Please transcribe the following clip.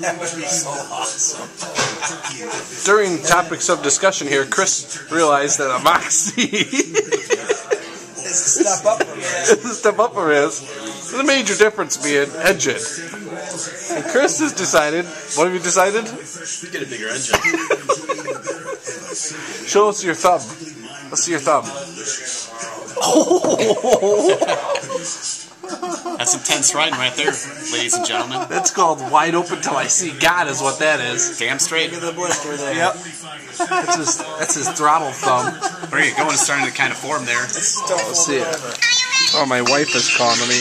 That would be so awesome. During topics of discussion here, Chris realized that a Moxie step up from that. is a step up from his. The major difference being engine. And Chris has decided. What have you decided? Get a bigger engine. Show us your thumb. Let's see your thumb. That's intense riding right there, ladies and gentlemen. That's called wide open till I see God, is what that is. Damn straight. Look at the blister there. Yep. That's his, that's his throttle thumb. Where are you going? It's starting to kind of form there. Let's see it. Oh, my wife is calling me.